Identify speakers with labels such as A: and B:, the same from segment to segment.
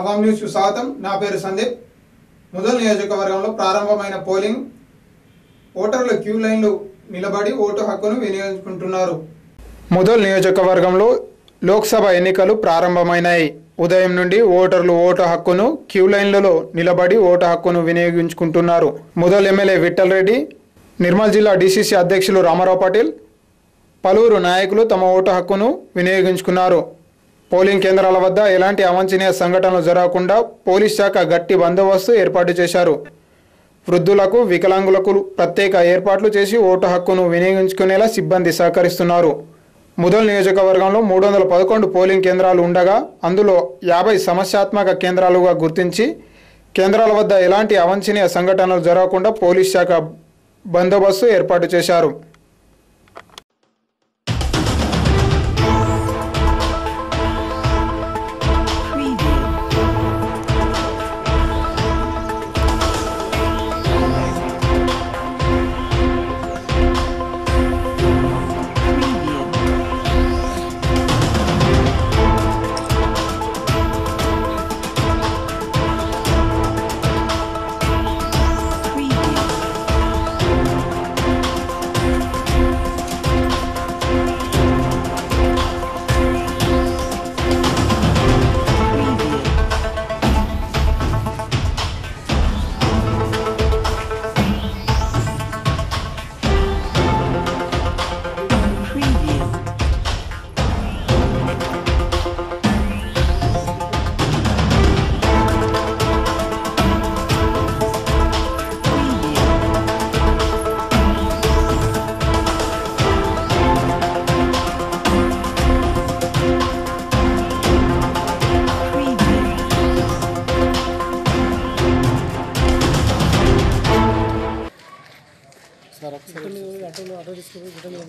A: Awam news స్వాగతం. నా పేరు సందీప్. ముదల్ నియోజకవర్గంలో ప్రారంభమైన పోలింగ్ ఓటర్లు క్యూ లైన్లు నిలబడి ఓటు హక్కును వినియోగించుకుంటున్నారు. ముదల్ నియోజకవర్గంలో లోక్సభ ఎన్నికలు ప్రారంభమైనాయి. ఉదయం నుండి ఓటర్లు ఓటు హక్కును క్యూ లైన్లలో నిలబడి ఓటు హక్కును వినియోగించుకుంటున్నారు. ముదల్ ఎమ్మెల్యే విఠల్ రెడ్డి నిర్మల్ జిల్లా డీసీసీ అధ్యక్షులు రామారావు పాటిల్ పలువురు నాయకులు తమ ఓటు హక్కును వినియోగించుకున్నారు. పోలింగ్ కేంద్రాల వద్ద ఎలాంటి అవాంఛనీయ సంఘటనలు జరగకుండా పోలీస్ శాఖ గట్టి బందోబస్తు ఏర్పాటు చేశారు. వృద్ధులకు వికలాంగులకు ప్రత్యేక ఏర్పాట్లు చేసి ఓటు హక్కును వినియోగించుకునేలా సిబ్బంది సహకరిస్తున్నారు. ముదల్ నియోజకవర్గంలో మూడు వందల పదకొండు పోలింగ్ కేంద్రాలు ఉండగా అందులో యాభై సమస్యాత్మక కేంద్రాలుగా గుర్తించి కేంద్రాల వద్ద ఎలాంటి అవాంఛనీయ సంఘటనలు జరగకుండా పోలీస్ శాఖ బందోబస్తు ఏర్పాటు చేశారు.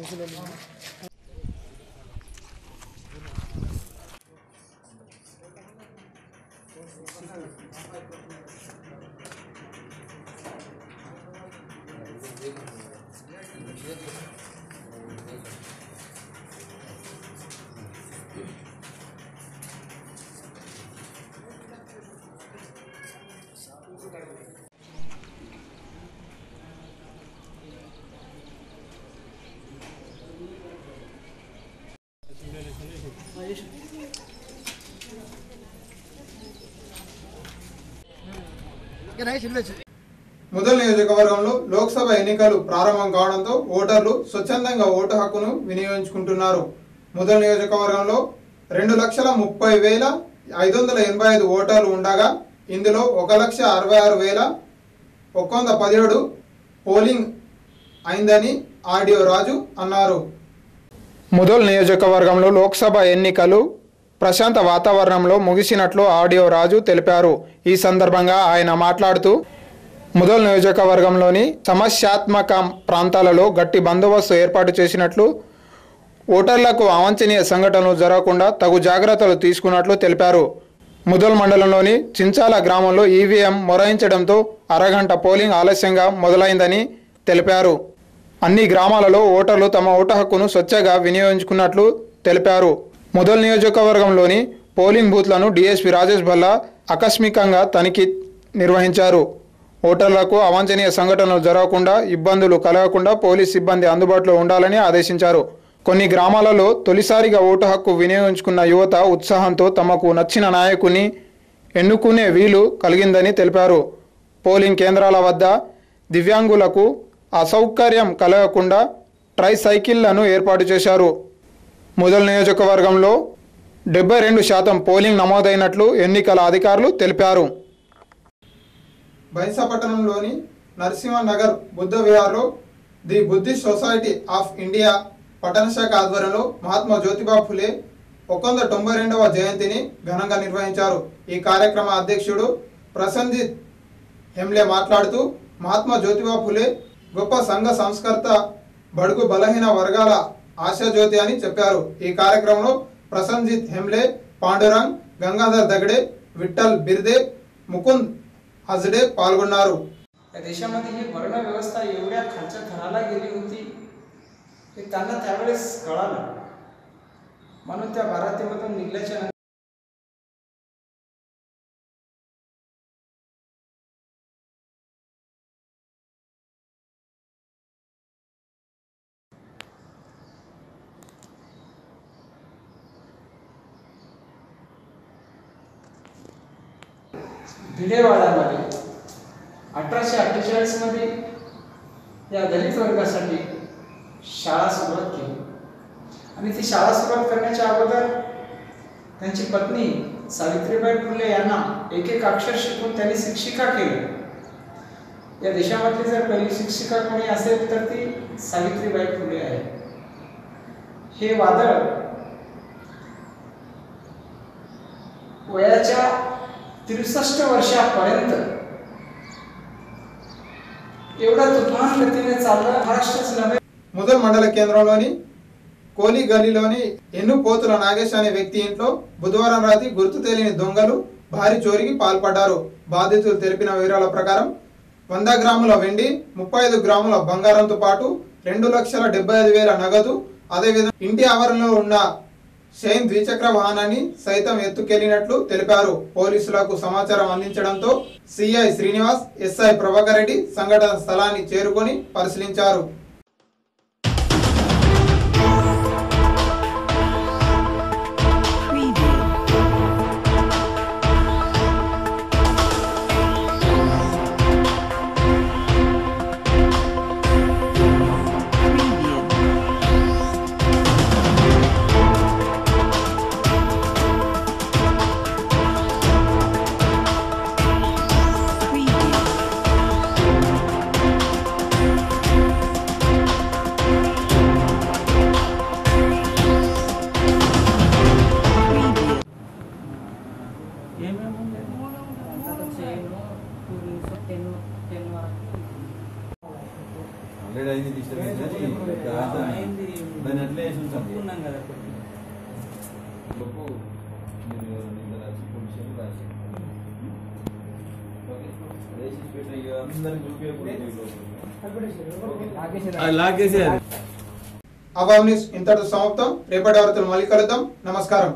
B: 是的嘛。
A: ముదల్ నియోజకవర్గంలో లోక్సభ ఎన్నికలు ప్రారంభం కావడంతో ఓటర్లు స్వచ్ఛందంగా ఓటు హక్కును వినియోగించుకుంటున్నారు. ముదల్ నియోజకవర్గంలో రెండు లక్షల ముప్పై వేల ఐదు వందల ఎనభై ఐదు ఓటర్లు ఉండగా ఇందులో ఒక లక్ష అరవై ఆరు వేల ఒక వంద పదిహేడు పోలింగ్ అయిందని ఆడియో రాజు అన్నారు. ముదల్ నియోజకవర్గంలో లోక్సభ ఎన్నికలు ప్రశాంత వాతావరణంలో ముగిసినట్లు ఆడియో రాజు తెలిపారు. ఈ సందర్భంగా ఆయన మాట్లాడుతూ ముదల్ నియోజకవర్గంలోని సమస్యాత్మక ప్రాంతాలలో గట్టి బందోబస్తు ఏర్పాటు చేసినట్లు ఓటర్లకు అవాంఛనీయ సంఘటనలు జరగకుండా తగు జాగ్రత్తలు తీసుకున్నట్లు తెలిపారు. ముదల్ మండలంలోని చించాల గ్రామంలో ఈవీఎం మొరాయించడంతో అరగంట పోలింగ్ ఆలస్యంగా మొదలైందని తెలిపారు. అన్ని గ్రామాలలో ఓటర్లు తమ ఓటు హక్కును స్వచ్ఛగా వినియోగించుకున్నట్లు తెలిపారు. మొదల్ నియోజకవర్గంలోని పోలింగ్ బూత్లను డీఎస్పీ రాజేష్ భల్లా ఆకస్మికంగా తనిఖీ నిర్వహించారు. ఓటర్లకు అవాంఛనీయ సంఘటనలు జరగకుండా ఇబ్బందులు కలగకుండా పోలీస్ సిబ్బంది అందుబాటులో ఉండాలని ఆదేశించారు. కొన్ని గ్రామాలలో తొలిసారిగా ఓటు హక్కు వినియోగించుకున్న యువత ఉత్సాహంతో తమకు నచ్చిన నాయకుని ఎన్నుకునే వీలు కలిగిందని తెలిపారు. పోలింగ్ కేంద్రాల వద్ద దివ్యాంగులకు అసౌకర్యం కలగకుండా ట్రైసైకిళ్ళను ఏర్పాటు చేశారు. ముదల్ నియోజకవర్గంలో డెబ్బై రెండు శాతం పోలింగ్ నమోదైనట్లు ఎన్నికల అధికారులు తెలిపారు. బైసపట్టణంలోని Narasimhanagar Buddha విహార్లో the Buddhist society of India పట్టణ శాఖ ఆధ్వర్యంలో మహాత్మా జ్యోతిబా ఫులే ఒక వంద తొంభై రెండవ జయంతిని ఘనంగా నిర్వహించారు. ఈ కార్యక్రమ అధ్యక్షుడు ప్రసంజిత్ హెమ్లే మాట్లాడుతూ మహాత్మా జ్యోతిబా ఫులే గొప్ప సంఘ సంస్కర్త బడుగు బలహీన వర్గాల ఆశాజ్యోతి అని చెప్పారు ఈ కార్యక్రమంలో ప్రసంజిత్ హెమ్లే పాండురంగ్ గంగాధర్ దగడే విఠల్ బిర్దే ముకుంద్ हजडे
C: पाल्गोणार देशामध्ये ही वर्ण व्यवस्था एवढ्या खालच्या थराला गेली होती हे त्यांना त्यावेळेस कळालं. म्हणून त्या निघल्याच्या भिडेवाड्यामध्ये अठराशे अठ्ठेचाळीसमध्ये या दलित वर्गासाठी शाळा सुरुवात केली. आणि ती शाळा सुरुवात करण्याच्या अगोदर त्यांची पत्नी सावित्रीबाई फुले यांना एक एक अक्षर शिकून त्यांनी शिक्षिका केली. या देशामधली जर पहिली शिक्षिका कोणी असेल तर ती सावित्रीबाई फुले आहे. हे वादळ वयाच्या त्रेसष्ट वर्षापर्यंत एवढा तुफान गतीने चाललं महाराष्ट्रच नव्हे
A: ముదల్ మండల కేంద్రంలోని కోలి గల్లీలోని ఎన్ను పోతుల నాగేష్ అనే వ్యక్తి ఇంట్లో బుధవారం రాత్రి గుర్తు తెలియని దొంగలు భారీ చోరీకి పాల్పడ్డారు బాధితులు తెలిపిన వివరాల ప్రకారం వంద గ్రాముల వెండి ముప్పై ఐదు గ్రాముల బంగారంతో పాటు రెండు లక్షల డెబ్బై ఐదు వేల నగదు అదేవిధంగా ఇంటి ఆవరణలో ఉన్న షైన్ ద్విచక్ర వాహనాన్ని సైతం ఎత్తుకెళ్ళినట్లు తెలిపారు. పోలీసులకు సమాచారం అందించడంతో సిఐ శ్రీనివాస్ ఎస్ఐ ప్రభాకర్ రెడ్డి సంఘటన స్థలాన్ని చేరుకొని పరిశీలించారు.
D: టెన్ టెన్ వరకు.
E: ఆల్రెడీ అయింది డిస్టర్బెన్స్ అని
D: అయింది.
E: దాన్ని అట్లే వేసి ఉంచాం.
D: ఉన్నాం కదా కొన్ని.
E: లోపు మీరు నిన్న రాసి పొజిషన్ రాసి. ఓకే. వేసి పెట్టిన ఇక అందరికి చూపించకూడదు లాగేసి
A: అవామ్ న్యూస్ ఇంతటితో సమాప్తం. రేపటి వార్తలు మళ్ళీ కలుద్దాం. నమస్కారం.